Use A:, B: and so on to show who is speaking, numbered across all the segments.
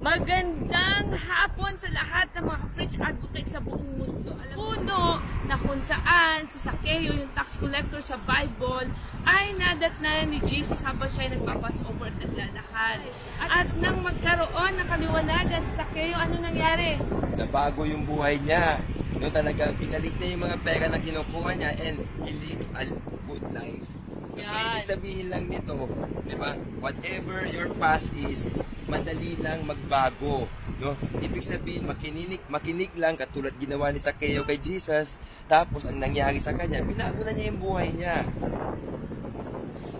A: Magandang hapon sa lahat ng mga fridge advocates sa buong mundo. Alam puno na kung saan si Sakeo, yung tax collector sa Bible, ay nadatnan ni Jesus habang siya ay nagpapas over at naglalakad. At nang magkaroon ng kaliwanagan si Sakeo, ano nangyari?
B: Nabago yung buhay niya. No, talagang pinalik niya yung mga pera na kinukuha niya and he lived a good life. Kasi
A: Yan.
B: ibig sabihin lang nito, di ba? Whatever your past is, madali lang magbago. No? Ibig sabihin, makinig, makinig lang katulad ginawa ni Zacchaeus kay Jesus. Tapos, ang nangyari sa kanya, binago na niya yung buhay niya.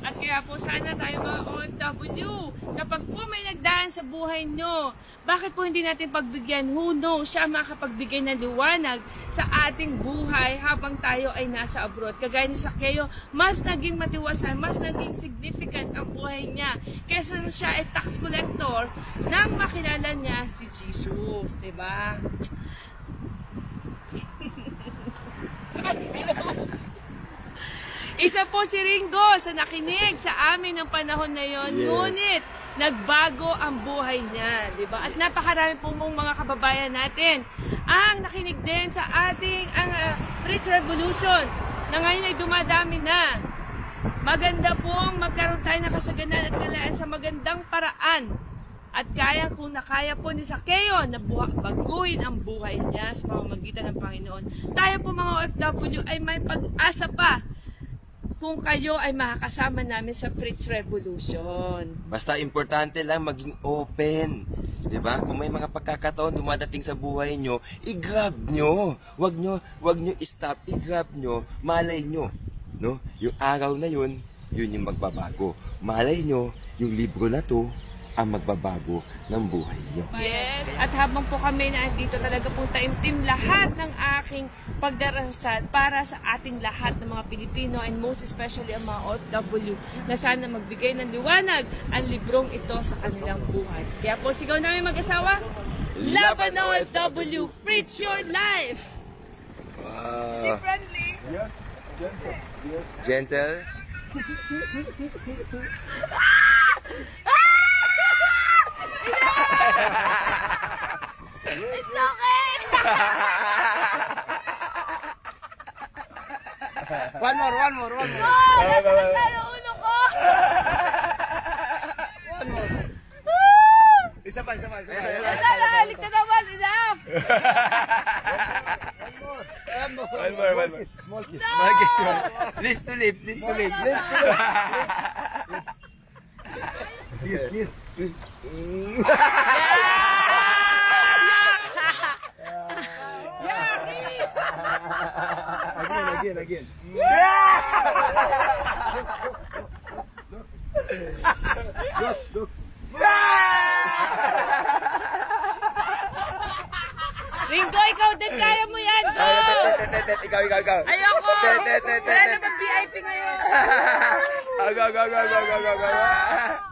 A: At kaya po sana tayo mga OFW, kapag po may nagdaan sa buhay nyo, bakit po hindi natin pagbigyan? Who knows, siya makapagbigay ng liwanag sa ating buhay habang tayo ay nasa abroad. Kagaya ni Sakeo, mas naging matiwasan, mas naging significant ang buhay niya nung siya ay tax collector nang makilala niya si Jesus. ba? Isa po si Ringo sa nakinig sa amin ng panahon na yon.
B: Yes.
A: Ngunit nagbago ang buhay niya, di ba? At napakarami po mong mga kababayan natin ang nakinig din sa ating ang uh, French Revolution na ngayon ay dumadami na. Maganda pong magkaroon tayo ng kasaganan at kalayaan sa magandang paraan. At kaya kung nakaya po ni Sakeo na baguhin ang buhay niya sa pamamagitan ng Panginoon, tayo po mga OFW ay may pag-asa pa kung kayo ay makakasama namin sa French Revolution.
B: Basta importante lang maging open. 'Di ba? Kung may mga pagkakataon dumadating sa buhay nyo, i-grab nyo. Wag nyo, wag nyo i-stop, i-grab nyo. Malay nyo, no? Yung araw na yun, yun yung magbabago. Malay nyo, yung libro na to ang magbabago ng buhay nyo.
A: Yes. At habang po kami na dito talaga po taimtim lahat ng aking pagdarasal para sa ating lahat ng mga Pilipino and most especially ang mga OFW na sana magbigay ng liwanag ang librong ito sa kanilang buhay. Kaya po sigaw namin mag-asawa, Laban OFW, Fritz your life!
B: Wow.
A: Friendly!
B: Gentle.
A: It's
C: One more, one more, one more.
A: Oh, nasakit tayo ulo ko!
C: Isa pa, isa pa, isa pa.
A: Wala na, halik na naman, enough!
C: One more.
B: One more, one more.
C: Small kiss.
B: Small kiss, small- Lips to lips, lips to lips.
C: Kiss, kiss. Again, again. Look, look.
A: Ringo, ikaw din kaya mo yan, go!
B: Ikaw, ikaw, ikaw.
A: Ayoko! Wala naman VIP ngayon.
B: Ah, Go, go, go, go, go, go, go.